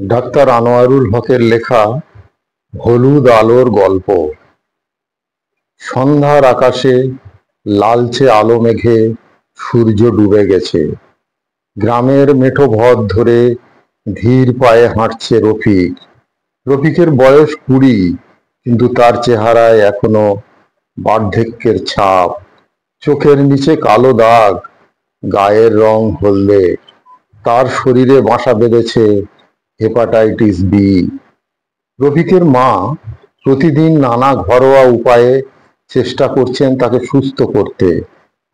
Doctor Anwarul হকের লেখা হলুদ আলোর গল্প। সন্ধ্যার আকাশে লালচে আলো মেঘে সূর্য ডুবে গেছে। গ্রামের মেঠো ভদ ধরে ধীর পায়ে হাঁটছে রফিক। রফিকের বয়স কুড়ি, কিন্তু তার চেহারায় এখনও বার্ধক্যের ছাপ। চোখের নিচে কালো দাগ, গায়ের রং হলদে। তার শরীরে বাসা বেঁধেছে হেপাটাইটিস বি। রফিকের মা প্রতিদিন নানা ঘরোয়া উপায়ে চেষ্টা করছেন তাকে সুস্থ করতে,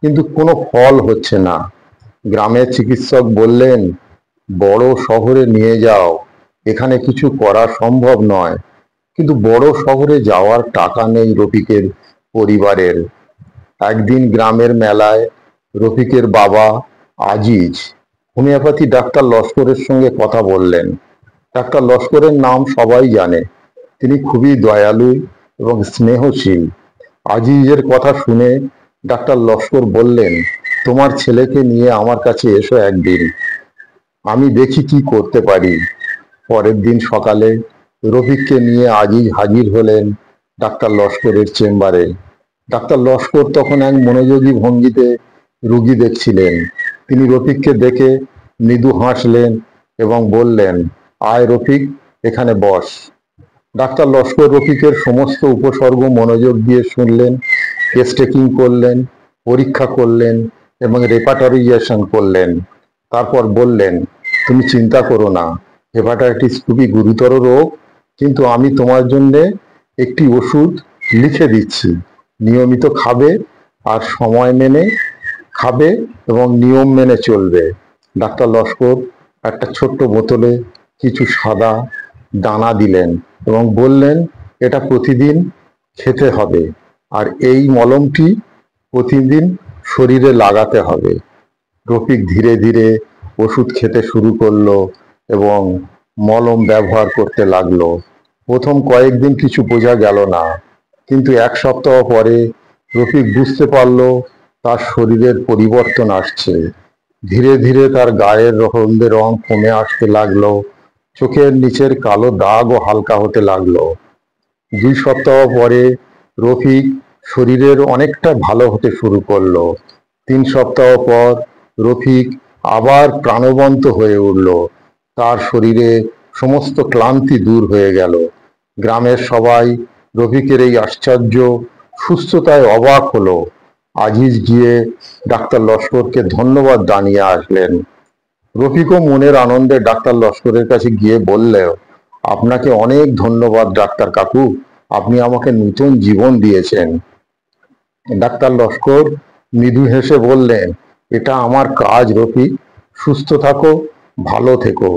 কিন্তু কোনো ফল হচ্ছে না। গ্রামের চিকিৎসক বললেন, বড় শহরে নিয়ে যাও, এখানে কিছু করা সম্ভব নয়। কিন্তু বড় শহরে যাওয়ার টাকা নেই রফিকের পরিবারের। একদিন গ্রামের মেলায় রফিকের বাবা আজিজ, হোমিওপ্যাথি ডাক্তার লস্করের সঙ্গে কথা বললেন। ডাক্তার লস্করের নাম সবাই জানে। তিনি খুবই দয়ালু এবং স্নেহশীল। আজিজের কথা শুনে ডাক্তার লস্কর বললেন, তোমার ছেলেকে নিয়ে আমার কাছে এসো একদিন। আমি দেখি কি করতে পারি। পরের দিন সকালে রফিককে নিয়ে আজিজ হাজির হলেন ডাক্তার লস্করের চেম্বারে। ডাক্তার লস্কর তখন এক মনোযোগী ভঙ্গিতে রুগী দেখছিলেন। তিনি রফিককে দেখে মৃদু হাসলেন এবং বললেন আয় রফিক, এখানে বস। ডাক্তার লস্কর রফিকের সমস্ত উপসর্গ মনোযোগ দিয়ে শুনলেন কেস টেকিং করলেন, পরীক্ষা করলেন এবং রেপাটারিজেশন করলেন। তারপর বললেন, তুমি চিন্তা করো না হেপাটাইটিস খুবই গুরুতর রোগ, কিন্তু আমি তোমার জন্য একটি ওষুধ লিখে দিচ্ছি। নিয়মিত খাবে আর সময় মেনে খাবে এবং নিয়ম মেনে চলবে। ডাক্তার লস্কর একটা ছোট্ট বোতলে কিছু সাদা দানা দিলেন এবং বললেন, এটা প্রতিদিন খেতে হবে আর এই মলমটি প্রতিদিন শরীরে লাগাতে হবে। রফিক ধীরে ধীরে ওষুধ খেতে শুরু করল এবং মলম ব্যবহার করতে লাগল। প্রথম কয়েকদিন কিছু বোঝা গেল না, কিন্তু এক সপ্তাহ পরে রফিক বুঝতে পারল তার শরীরের পরিবর্তন আসছে। ধীরে ধীরে তার গায়ের হলদে রং কমে আসতে লাগল চোখের নিচের কালো দাগও হালকা হতে লাগল। দুই সপ্তাহ পরে রফিক শরীরের অনেকটা ভালো হতে শুরু করল। তিন সপ্তাহ পর রফিক আবার প্রাণবন্ত হয়ে উঠল। তার শরীরে সমস্ত ক্লান্তি দূর হয়ে গেল। গ্রামের সবাই রফিকের এই আশ্চর্য সুস্থতায় অবাক হলো। আজিজ গিয়ে ডাক্তার লস্করকে ধন্যবাদ জানিয়ে আসলেন। রফিকও মনের আনন্দে ডাক্তার লস্করের কাছে গিয়ে বললেও, আপনাকে অনেক ধন্যবাদ ডাক্তার কাকু, আপনি আমাকে নতুন জীবন দিয়েছেন। ডাক্তার লস্কর মৃদু হেসে বললেন, এটা আমার কাজ রফিক, সুস্থ থাকো, ভালো থেকো।